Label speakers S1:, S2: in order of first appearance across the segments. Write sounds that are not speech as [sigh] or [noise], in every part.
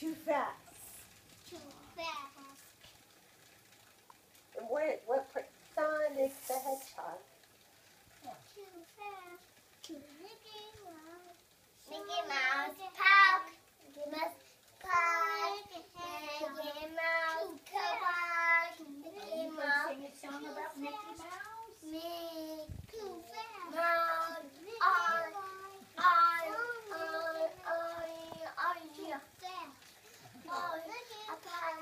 S1: Too fast.
S2: Too fast.
S1: And what, what, part- Sonic the Hedgehog.
S2: Too fast. Too Mickey Mouse. Mickey Mouse Park. Mickey Mouse Park. Mickey Mouse Park. Mickey Mouse.
S3: Sing a song about Mickey Mouse.
S2: Mickey Mouse. On, on, on, on, on, yeah. On, a pie. On, on, a
S1: Um,
S2: phone.
S1: Sonic, he can breathe. He's the fastest thing alive. Sonic the Hedgehog.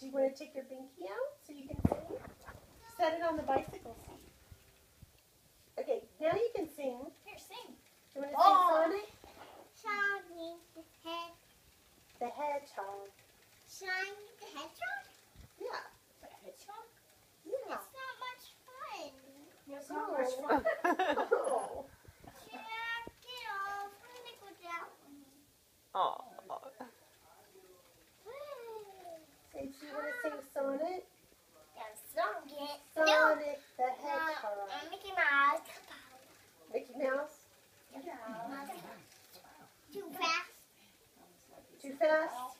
S1: Do you want to take your binky out so you can sing? Set it on the bicycle seat. Okay, now you can sing.
S3: Sing.
S1: Hedgehog. Shiny
S3: the
S1: Hedgehog? Yeah. The Hedgehog?
S2: Yeah. It's not much fun. It's not much fun. [laughs] Yes.